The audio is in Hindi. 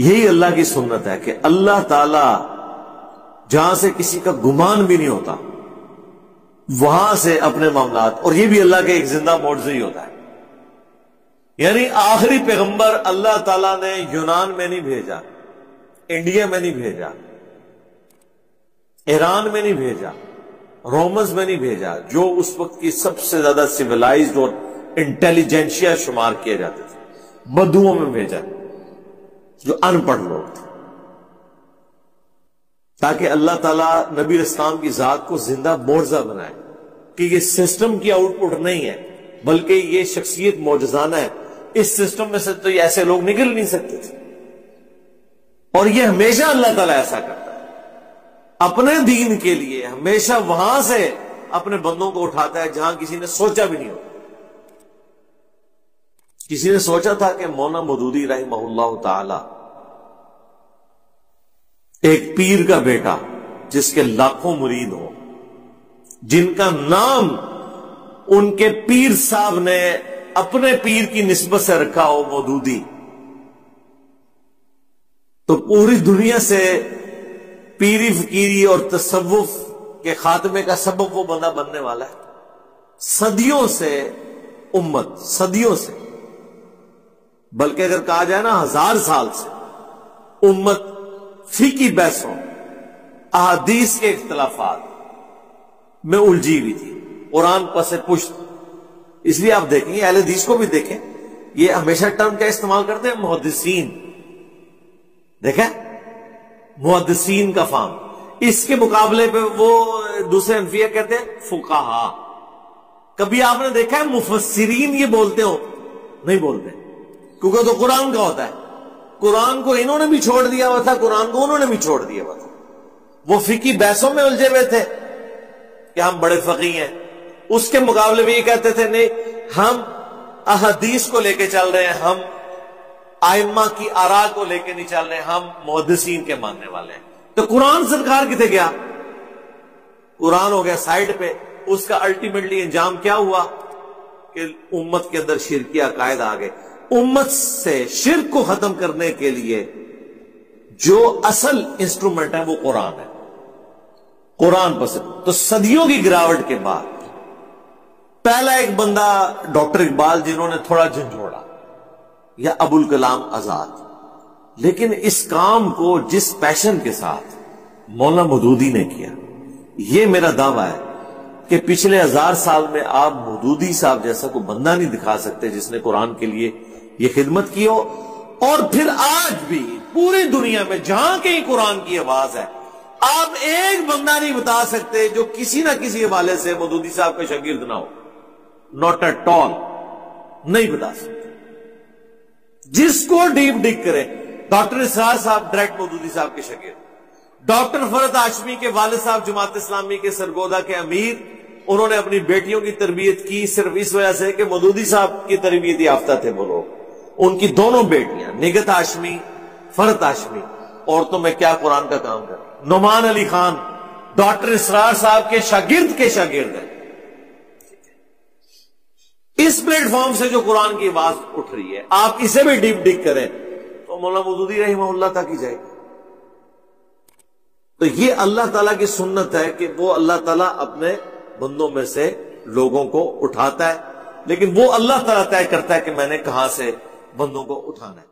यही अल्लाह की सुन्नत है कि अल्लाह ताला जहाँ से किसी का गुमान भी नहीं होता, वहाँ से अपने मामला और ये भी अल्लाह के एक ज़िंदा मोर्जे ही होता है। यानी आखिरी पैगंबर अल्लाह ताला ने यूनान में नहीं भेजा, इंडिया में नहीं भेजा, ईरान में नहीं भेजा, रोमन्स में नहीं भेजा, जो उस वक्त की सबसे ज़्यादा सिविलाइज्ड और इंटेलिजेंशिया शुमार किए जाते थे, बदुओं में भेजा। जो अनपढ़ लोग थे। ताकि अल्लाह ताला नबी इस्लाम की जात को ज़िंदा मोर्जा बनाए कि ये सिस्टम की आउटपुट नहीं है, बल्कि ये शख्सियत मोजाना है। इस सिस्टम में से तो ऐसे लोग निकल नहीं सकते थे। और ये हमेशा अल्लाह ताला ऐसा करता है। अपने दीन के लिए हमेशा वहाँ से अपने बंदों को उठाता है जहाँ किसी ने सोचा भी नहीं होता। किसी ने सोचा था कि मौना मदूदी रही ताला एक पीर का बेटा जिसके लाखों मुरीद हो, जिनका नाम उनके पीर साहब ने अपने पीर की निस्बत से रखा हो मौदूदी। तो पूरी दुनिया से पीरी फकीरी और तसवुफ के खात्मे का सबब वो बंदा बनने वाला है। सदियों से, उम्मत, सदियों से। बल्कि अगर कहा जाए ना हज़ार साल से, उम्मत फीकी बहसों, अहादीस के इख्तलाफात में उलझी हुई थी, कुरान पसे पुश्त। इसलिए आप देखेंगे अहल हदीस को भी देखें, ये हमेशा टर्म क्या इस्तेमाल करते हैं? मुहदसिन देखें मुहदसिन का फार्म इसके मुकाबले पे वो दूसरे अनफिया कहते हैं, फुकाहा। कभी आपने देखा है मुफसरीन ये बोलते हो? नहीं बोलते। क्योंकि तो कुरान का होता है। कुरान को इन्होंने भी छोड़ दिया हुआ था, कुरान को उन्होंने भी छोड़ दिया हुआ था। वो फिकी बहसों में उलझे हुए थे कि हम बड़े फकी हैं। उसके मुकाबले में ये कहते थे, नहीं, हम अहदीस को लेके चल रहे हैं, हम आयमा की आरा को लेके नहीं चल रहे, हम मोहदसिन के मानने वाले हैं। तो कुरान सरकार कितने गया? कुरान हो गया साइड पे। उसका अल्टीमेटली अंजाम क्या हुआ? कि उम्मत के अंदर शिरकिया अकायद आ गए। उम्मत से शिर को खत्म करने के लिए जो असल इंस्ट्रूमेंट है वो कुरान है। कुरान पसंद तो सदियों की गिरावट के बाद पहला एक बंदा डॉक्टर इकबाल जिन्होंने थोड़ा झंझोड़ा, या अबुल कलाम आज़ाद। लेकिन इस काम को जिस पैशन के साथ मौलाना मदूदी ने किया यह मेरा दावा है कि पिछले हज़ार साल में आप मदूदी साहब जैसा कोई बंदा नहीं दिखा सकते जिसने कुरान के लिए यह खिदमत की हो और फिर आज भी पूरी दुनिया में जहाँ कहीं कुरान की आवाज़ है, आप एक बंदा नहीं बता सकते जो किसी ना किसी हवाले से मदूदी साहब का शगिर्द ना हो। नॉट एट ऑल नहीं बता सकते। जिसको डीप डिक करे, डॉक्टर इसरार साहब डायरेक्ट मदूदी साहब के शगिर डॉक्टर फरत आशमी के वाले साहब जमात इस्लामी के सरगोदा के अमीर, उन्होंने अपनी बेटियों की तरबियत की, सिर्फ़ इस वजह से कि मदूदी साहब की तरबियत याफ्ता थे वो लोग। उनकी दोनों बेटियाँ, निगत आशमी, फरत आशमी, औरतों में क्या कुरान का काम कर नुमान अली खान, डॉक्टर इसरार साहब के शागिर्द के शागिर्द है। इस प्लेटफॉर्म से जो कुरान की आवाज़ उठ रही है, आप इसे भी डीप डिक करें तो मौला मदूदी रही तक ही जाएगी। तो ये अल्लाह ताला की सुन्नत है कि वो अल्लाह ताला अपने बंदों में से लोगों को उठाता है, लेकिन वो अल्लाह ताला तय करता है कि मैंने कहाँ से बंदों को उठाना है।